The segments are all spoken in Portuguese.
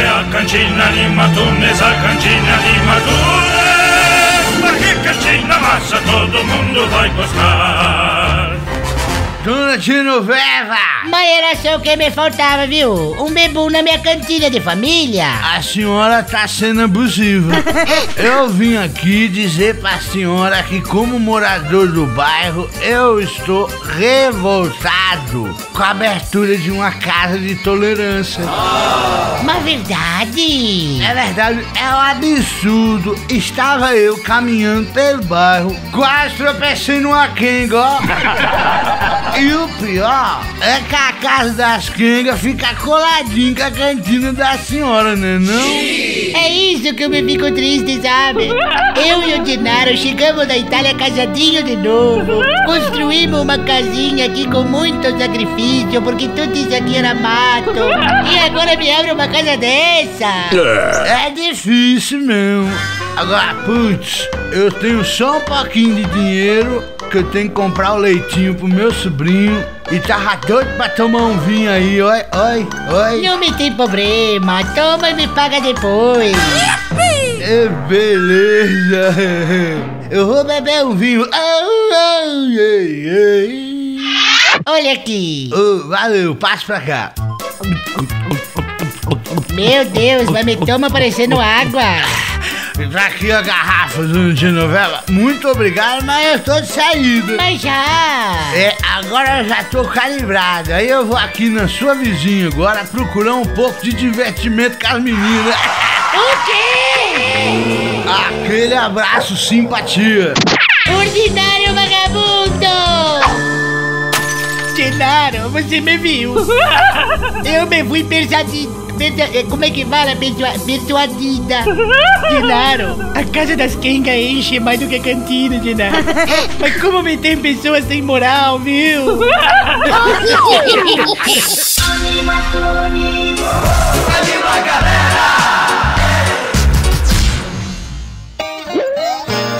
é a cantina Animatunes, a cantina Animatunes. Porque cantina massa todo mundo vai gostar. Dona Genoveva! Mas era só o que me faltava, viu? Um bebu na minha cantina de família. A senhora tá sendo abusiva. eu vim aqui dizer pra senhora que, como morador do bairro, eu estou revoltado com a abertura de uma casa de tolerância. Mas verdade. É verdade, é um absurdo. Estava eu caminhando pelo bairro, quase tropecei numa quenga, ó. E o pior é que a casa das quengas fica coladinha com a cantina da senhora, né não? É isso que eu me fico triste, sabe? Eu e o Dinaro chegamos da Itália casadinho de novo. Construímos uma casinha aqui com muito sacrifício, porque tudo isso aqui era mato. E agora me abre uma casa dessa. É difícil mesmo. Agora, putz, eu tenho só um pouquinho de dinheiro que eu tenho que comprar o leitinho pro meu sobrinho e tava doido pra tomar um vinho aí, oi, oi, oi. Não me tem problema, toma e me paga depois. É, beleza. Eu vou beber um vinho. Olha aqui. Ô, valeu, passa pra cá. Meu Deus, mas me toma parecendo água. Tá aqui a garrafa de novela. Muito obrigado, mas eu tô de saída. Mas já. É, agora eu já tô calibrado. Aí eu vou aqui na sua vizinha agora procurar um pouco de divertimento com as meninas. O quê? Aquele abraço simpatia. Ordinário vagabundo! Genaro, você me viu? Eu me fui persuadido. É que fala? Persua, persuadida. Genaro, a casa das Kenga enche mais do que a cantina, Genaro. Mas como me tem pessoas sem moral, viu?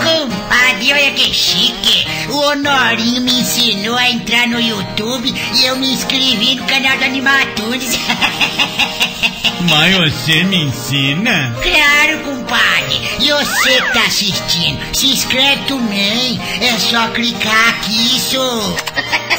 Compadre, olha que chique. O Honorinho me ensinou a entrar no YouTube e eu me inscrevi no canal do Animatunes. Mas você me ensina? claro, compadre. E você que tá assistindo, se inscreve também. É só clicar aqui, isso.